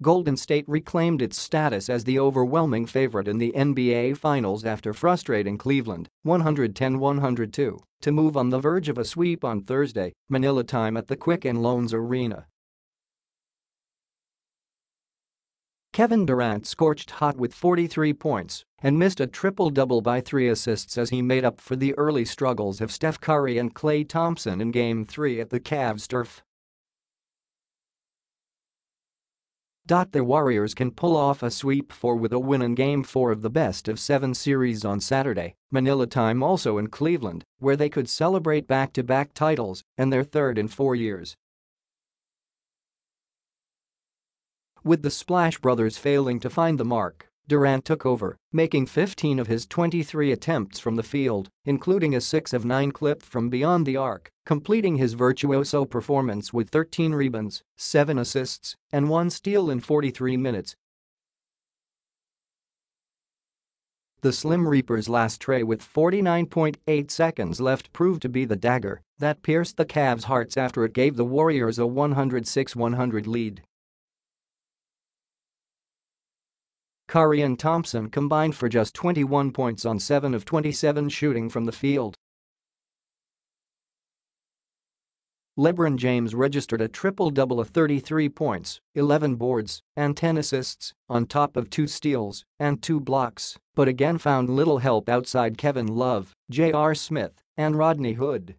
Golden State reclaimed its status as the overwhelming favorite in the NBA Finals after frustrating Cleveland 110-102 to move on the verge of a sweep on Thursday, Manila time at the Quicken Loans Arena. Kevin Durant scorched hot with 43 points and missed a triple-double by three assists as he made up for the early struggles of Steph Curry and Klay Thompson in Game 3 at the Cavs turf. The Warriors can pull off a sweep 4 with a win in Game 4 of the best-of-seven series on Saturday, Manila time also in Cleveland, where they could celebrate back-to-back -back titles and their third in four years. With the Splash Brothers failing to find the mark, Durant took over, making 15 of his 23 attempts from the field, including a 6 of 9 clip from beyond the arc, completing his virtuoso performance with 13 rebounds, 7 assists, and 1 steal in 43 minutes. The Slim Reaper's last trey with 49.8 seconds left proved to be the dagger that pierced the Cavs' hearts after it gave the Warriors a 106-100 lead. Curry and Thompson combined for just 21 points on 7 of 27 shooting from the field. LeBron James registered a triple-double of 33 points, 11 boards, and 10 assists, on top of two steals and two blocks, but again found little help outside Kevin Love, J.R. Smith, and Rodney Hood.